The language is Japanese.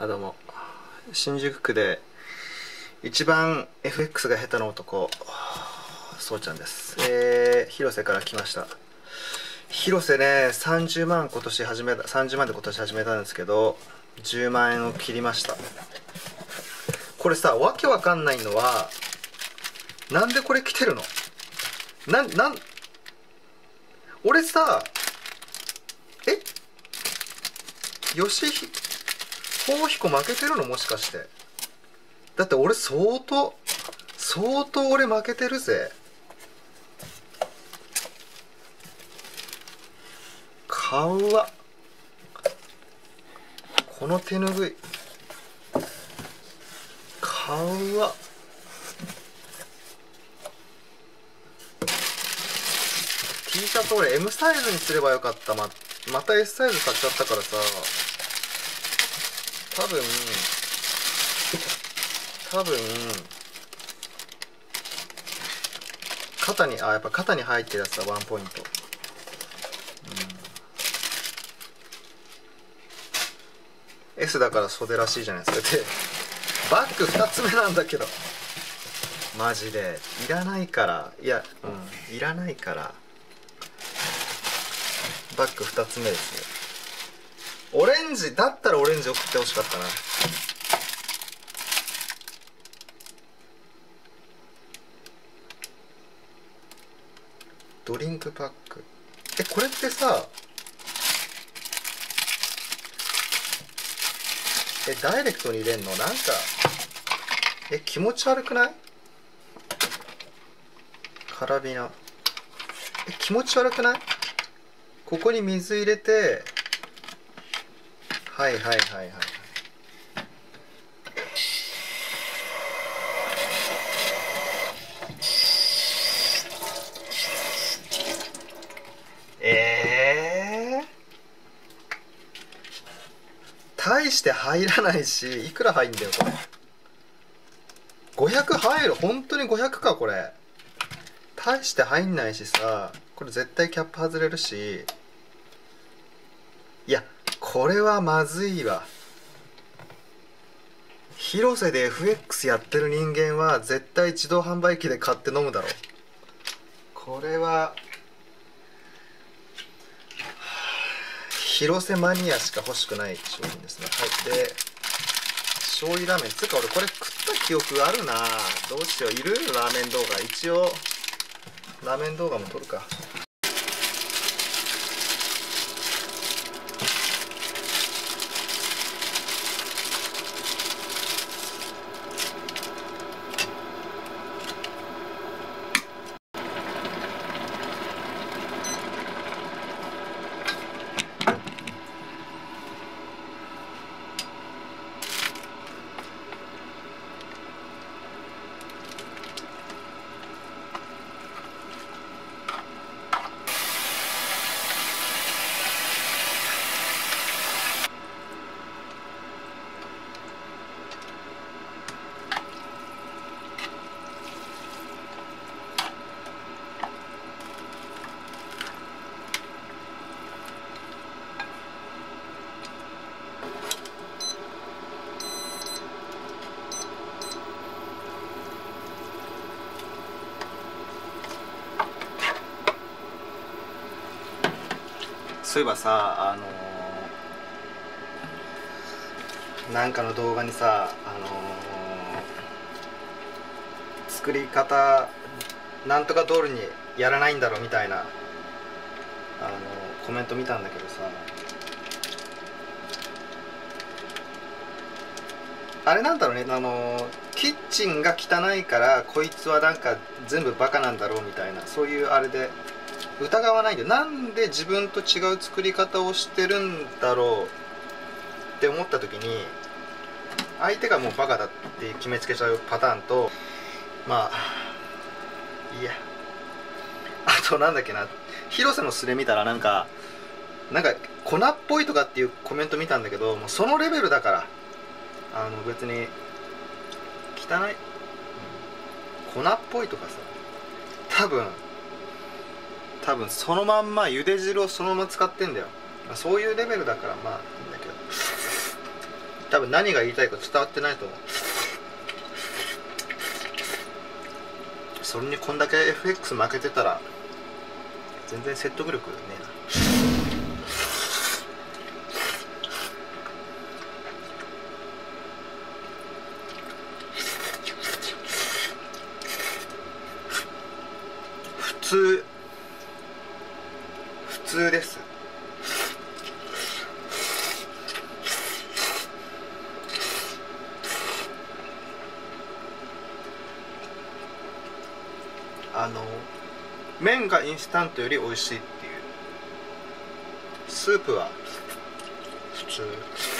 あどうも。新宿区で一番 FX が下手な男そうちゃんです。えー、広瀬から来ました。広瀬ね30万今年始めた30万で今年始めたんですけど10万円を切りました。これさわけわかんないのはなんでこれ来てるの？ななん俺さえ？吉ひコウヒコ負けてるのもしかして。だって俺相当相当俺負けてるぜ。かわ。この手ぬぐいかわ。T シャツ俺 M サイズにすればよかった。ままた S サイズ買っちゃったからさ。多分多分肩にあやっぱ肩に入ってるやつだワンポイント、うん、S だから袖らしいじゃないですか。でバッグ2つ目なんだけど。マジで。いらないから。いやうん。いらないから。バッグ2つ目ですよオレンジだったらオレンジ送ってほしかったな。ドリンクパック。えこれってさえダイレクトに入れんの？なんかえ気持ち悪くない？カラビナ。え気持ち悪くない？ここに水入れてはいはいはいはい。ええー、大して入らないしいくら入んだよこれ。500入る。本当に500かこれ。大して入んないしさこれ絶対キャップ外れるし。これはまずいわ。広瀬で FX やってる人間は絶対自動販売機で買って飲むだろう。これは広瀬マニアしか欲しくない商品ですね。はいで醤油ラーメン。つうか俺これ食った記憶あるな。どうしよう。いる？ラーメン動画。一応ラーメン動画も撮るか。そういえばさあのー、なんかの動画にさあのー、作り方なんとか通りにやらないんだろうみたいなあのー、コメント見たんだけどさ。あれなんだろうねあのキッチンが汚いからこいつはなんか全部バカなんだろうみたいなそういうあれで。疑わないでなんで自分と違う作り方をしてるんだろうって思った時に相手がもうバカだって決めつけちゃうパターンとまあいや。あとなんだっけな。広瀬のスレ見たらなんかなんか粉っぽいとかっていうコメント見たんだけどもうそのレベルだから。あの別に汚い、粉っぽいとかさ。多分多分そのまんま茹で汁をそのまま使ってんだよ、まあ、そういうレベルだからまあいいんだけど。多分何が言いたいか伝わってないと思う。それにこんだけ FX 負けてたら全然説得力ねえな。普通通です。あの麺がインスタントより美味しいっていう。スープは普通。